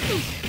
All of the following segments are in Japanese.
Oh,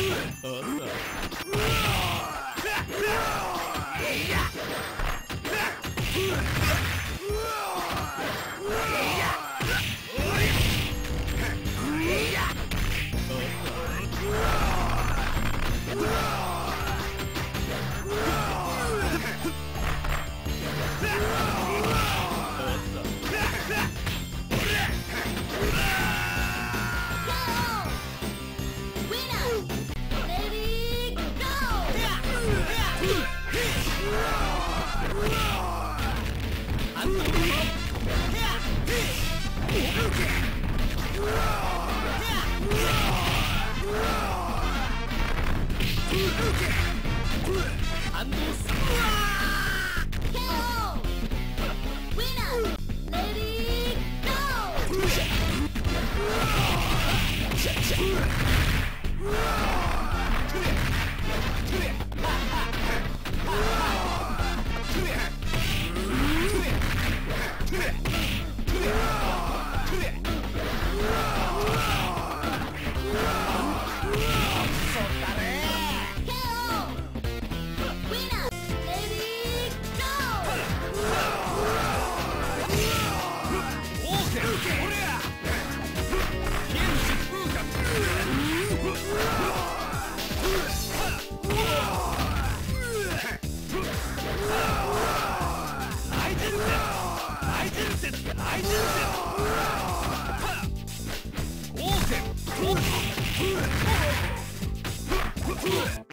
Yeah! 受け。反応するわ Ugh!